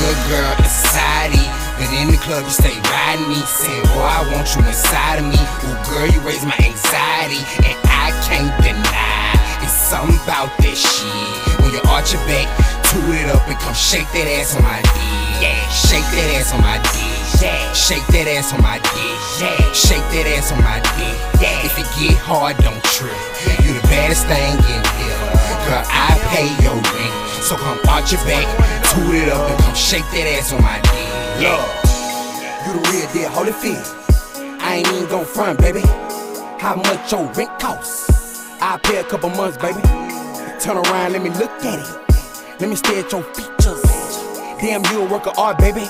good girl inside But in the club, you stay riding me. Saying, boy, I want you inside of me. Ooh, girl, you raise my anxiety. And I can't deny. It's something about that shit. When you arch your back, toot it up and come shake that ass on my dick. Yeah, shake that ass on my dick. Yeah, shake that ass on my dick. Yeah, shake that ass on my dick. Yeah, if it get hard, don't trip. You the baddest thing in I pay your rent. So come arch your back, toot it up and come shake that ass on my dick. Yeah, you the real deal, holy Holyfield. I ain't even gon' front, baby. How much your rent costs? I pay a couple months, baby. Turn around, let me look at it. Let me stare at your features. Damn, you a work of art, baby.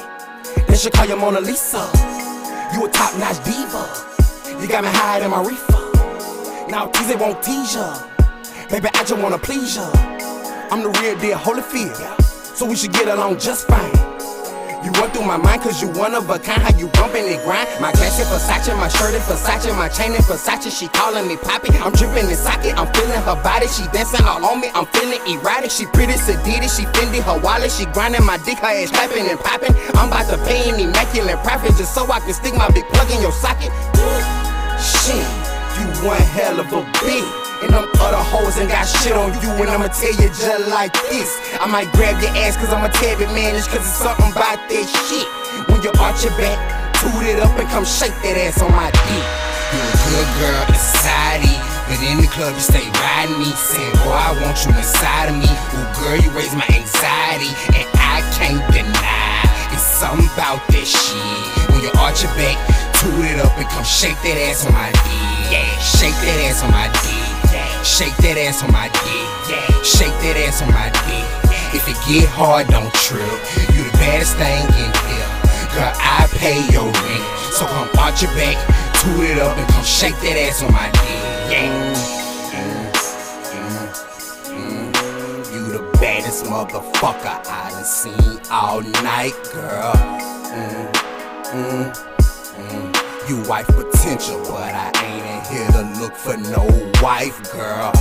They should call you Mona Lisa. You a top notch diva. You got me high in my reefer. Now tease it won't tease ya. Baby, I just wanna please ya. I'm the real deal, Holyfield. So we should get along just fine. You run through my mind cause you one of a kind. How you bumpin' and grind My glass is Versace, my shirt is Versace My chain is Versace, she callin' me Poppy. I'm drippin' in socket, I'm feelin' her body. She dancin' all on me, I'm feelin' erotic. She pretty sedated, she Fendi her wallet. She grindin' my dick, her ass clappin' and poppin' I'm about to pay an immaculate profit Just so I can stick my big plug in your socket. Shit, you one hell of a bitch and them other hoes ain't got shit on you, and I'ma tell you just like this. I might grab your ass cause I'ma tab it man, cause it's something about that shit. When you arch your back, toot it up and come shake that ass on my dick. You're a good girl inside but in the club you stay riding me. Saying, boy, I want you inside of me. Ooh, girl, you raise my anxiety, and I can't deny. It's something about that shit. When you arch your back, toot it up and come shake that ass on my dick. Yeah, shake that ass on my dick. Shake that ass on my dick. Shake that ass on my dick. If it get hard, don't trip. You the baddest thing in here. Girl, I pay your rent. So come out your back, toot it up and come shake that ass on my dick. You the baddest motherfucker I done seen all night, girl. Mm, mm, mm. You wife potential, but I here to look for no wife, girl.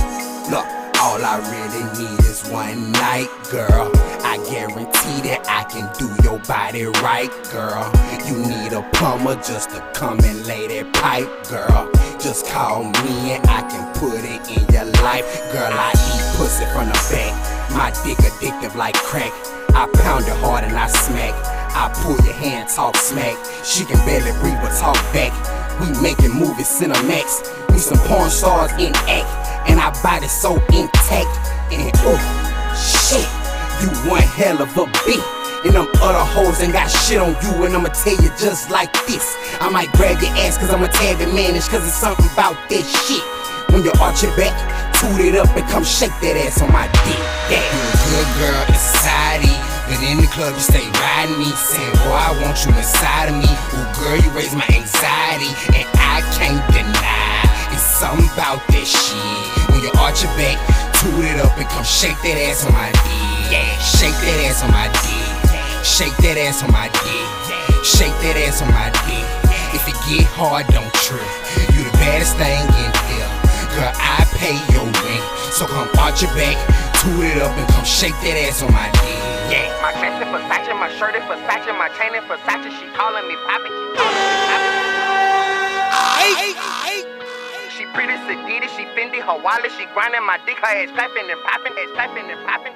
Look, all I really need is one night, girl. I guarantee that I can do your body right, girl. You need a plumber just to come and lay that pipe, girl. Just call me and I can put it in your life, girl. I eat pussy from the back. My dick addictive like crack. I pound it hard and I smack. I pull your hand, talk smack. She can barely breathe but talk back. We making movies, Cinemax. We some porn stars in act, and our body so intact. And oh, shit, you one hell of a beat. And them other hoes ain't got shit on you, and I'ma tell you just like this. I might grab your ass cause I'ma tag it manage, cause it's something about that shit. When you arch your back, toot it up and come shake that ass on my dick. Yeah. You a good girl club, you stay riding me, saying, Boy, I want you inside of me. Ooh, girl, you raise my anxiety, and I can't deny. It's something about that shit. When you arch your back, toot it up and come shake that ass on my dick. Yeah, shake that ass on my dick. Shake that ass on my dick. Shake that ass on my dick. If it get hard, don't trip. You the baddest thing in here. Girl, I pay your rent. So come arch your back, toot it up and come shake that ass on my dick. Yeah. My dress is Versace, my shirt is Versace, my chain is Versace. She calling me Poppy, she calling Poppy. She pretty sedated, she Fendi her wallet, she grinding my dick, her ass clapping and popping, ass clapping and popping.